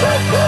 Shut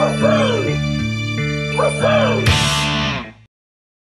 Profound! Profound!